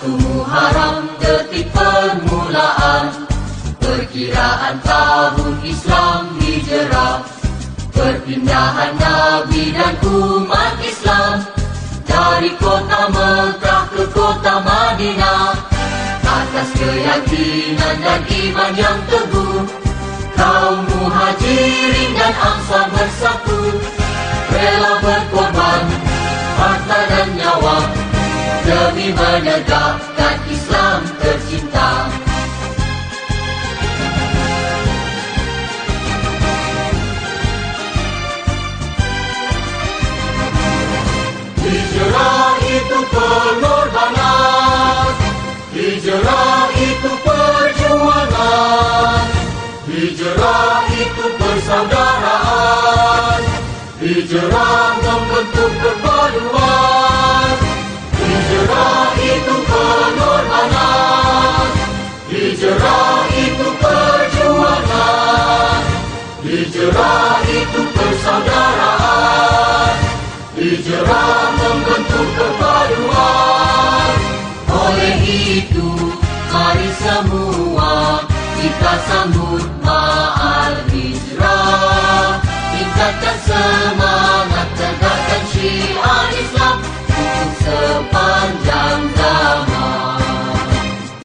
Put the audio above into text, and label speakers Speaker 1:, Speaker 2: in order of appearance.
Speaker 1: Satu Muharram detik permulaan Perkiraan tahun Islam hijrah Perpindahan Nabi dan umat Islam. Dari kota Mekah ke kota Madinah. Atas keyakinan dan iman yang teguh Demi menegakkan Islam tercinta. Hijrah itu pengorbanan Hijrah itu perjuangan. Hijrah itu persaudaraan. Hijrah membentuk perpaduan Hijrah itu perjuangan. Hijrah itu persaudaraan. Hijrah membentuk perpaduan Oleh itu mari semua kita sambut ma'al hijrah. Tingkatkan semangat